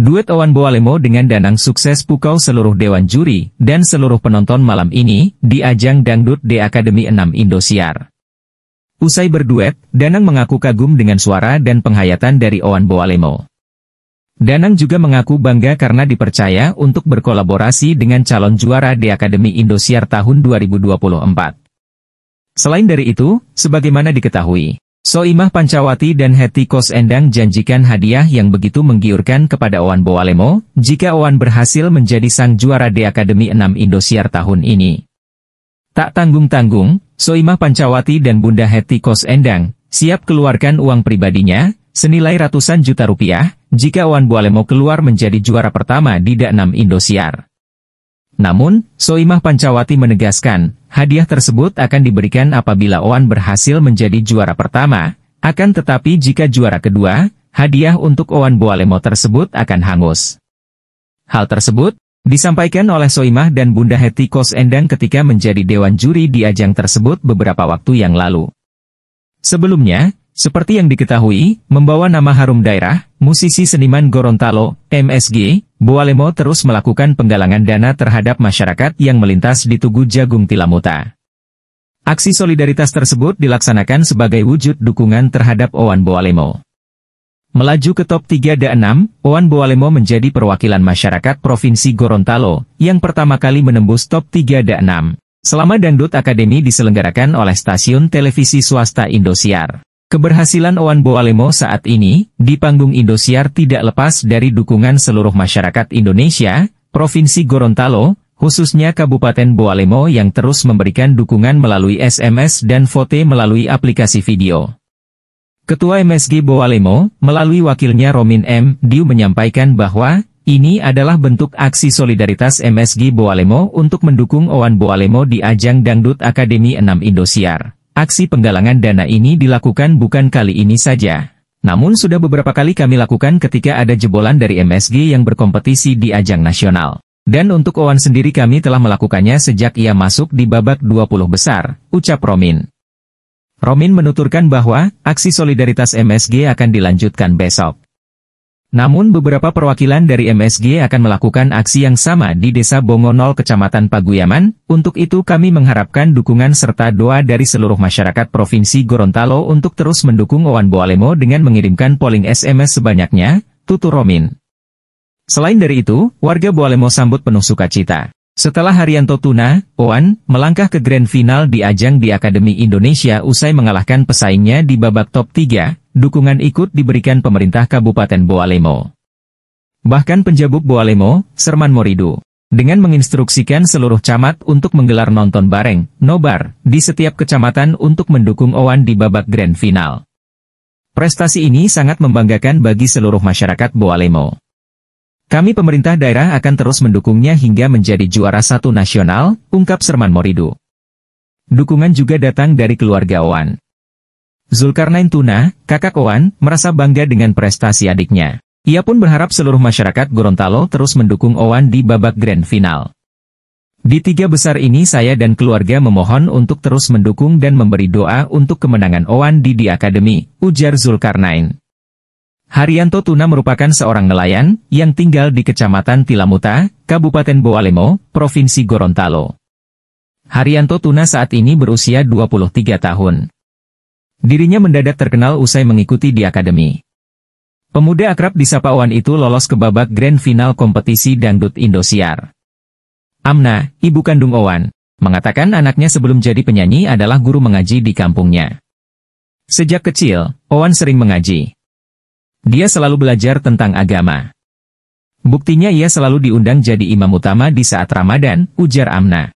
Duet Owan Boalemo dengan Danang sukses pukau seluruh dewan juri dan seluruh penonton malam ini di ajang Dangdut D Academy 6 Indosiar. Usai berduet, Danang mengaku kagum dengan suara dan penghayatan dari Owan Boalemo. Danang juga mengaku bangga karena dipercaya untuk berkolaborasi dengan calon juara di Akademi Indosiar tahun 2024. Selain dari itu, sebagaimana diketahui, Soimah Pancawati dan Hetty Kos Endang janjikan hadiah yang begitu menggiurkan kepada Owan Boalemo, jika Owan berhasil menjadi sang juara di Akademi 6 Indosiar tahun ini. Tak tanggung-tanggung, Soimah Pancawati dan Bunda Hetty Kos Endang, siap keluarkan uang pribadinya, senilai ratusan juta rupiah, jika Wan Bualemo keluar menjadi juara pertama di D6 Indosiar. Namun, Soimah Pancawati menegaskan, hadiah tersebut akan diberikan apabila Owan berhasil menjadi juara pertama, akan tetapi jika juara kedua, hadiah untuk Owan Bualemo tersebut akan hangus. Hal tersebut, disampaikan oleh Soimah dan Bunda Heti Kos Endang ketika menjadi dewan juri di ajang tersebut beberapa waktu yang lalu. Sebelumnya, seperti yang diketahui, membawa nama harum daerah, musisi seniman Gorontalo, MSG, Boalemo terus melakukan penggalangan dana terhadap masyarakat yang melintas di Tugu Jagung Tilamuta. Aksi solidaritas tersebut dilaksanakan sebagai wujud dukungan terhadap Owan Boalemo. Melaju ke top 3 dan 6, Owan Boalemo menjadi perwakilan masyarakat Provinsi Gorontalo, yang pertama kali menembus top 3 dan 6. Selama Dangdut Akademi diselenggarakan oleh stasiun televisi swasta Indosiar. Keberhasilan Owan Boalemo saat ini, di panggung Indosiar tidak lepas dari dukungan seluruh masyarakat Indonesia, Provinsi Gorontalo, khususnya Kabupaten Boalemo yang terus memberikan dukungan melalui SMS dan vote melalui aplikasi video. Ketua MSG Boalemo, melalui wakilnya Romin M. Diu menyampaikan bahwa, ini adalah bentuk aksi solidaritas MSG Boalemo untuk mendukung Owan Boalemo di ajang Dangdut Akademi 6 Indosiar. Aksi penggalangan dana ini dilakukan bukan kali ini saja. Namun sudah beberapa kali kami lakukan ketika ada jebolan dari MSG yang berkompetisi di ajang nasional. Dan untuk Owan sendiri kami telah melakukannya sejak ia masuk di babak 20 besar, ucap Romin. Romin menuturkan bahwa, aksi solidaritas MSG akan dilanjutkan besok. Namun beberapa perwakilan dari MSG akan melakukan aksi yang sama di Desa Bongonol Kecamatan Paguyaman, untuk itu kami mengharapkan dukungan serta doa dari seluruh masyarakat Provinsi Gorontalo untuk terus mendukung Owan Boalemo dengan mengirimkan polling SMS sebanyaknya, tutur Romin. Selain dari itu, warga Boalemo sambut penuh sukacita. Setelah Haryanto Tuna, Owan, melangkah ke grand final di ajang di Akademi Indonesia usai mengalahkan pesaingnya di babak top 3, dukungan ikut diberikan pemerintah Kabupaten Boalemo. Bahkan penjabuk Boalemo, Serman Moridu, dengan menginstruksikan seluruh camat untuk menggelar nonton bareng, nobar, di setiap kecamatan untuk mendukung Owan di babak grand final. Prestasi ini sangat membanggakan bagi seluruh masyarakat Boalemo. Kami pemerintah daerah akan terus mendukungnya hingga menjadi juara satu nasional, ungkap Serman Moridu. Dukungan juga datang dari keluarga Owan. Zulkarnain Tuna, kakak Owan, merasa bangga dengan prestasi adiknya. Ia pun berharap seluruh masyarakat Gorontalo terus mendukung Owan di babak grand final. Di tiga besar ini saya dan keluarga memohon untuk terus mendukung dan memberi doa untuk kemenangan Owan di di Akademi, ujar Zulkarnain. Haryanto Tuna merupakan seorang nelayan yang tinggal di Kecamatan Tilamuta, Kabupaten Boalemo, Provinsi Gorontalo. Haryanto Tuna saat ini berusia 23 tahun. Dirinya mendadak terkenal usai mengikuti di akademi. Pemuda akrab di Sapa Wan itu lolos ke babak grand final kompetisi Dangdut Indosiar. Amna, ibu kandung Owan, mengatakan anaknya sebelum jadi penyanyi adalah guru mengaji di kampungnya. Sejak kecil, Owan sering mengaji. Dia selalu belajar tentang agama. Buktinya ia selalu diundang jadi imam utama di saat Ramadan, ujar Amna.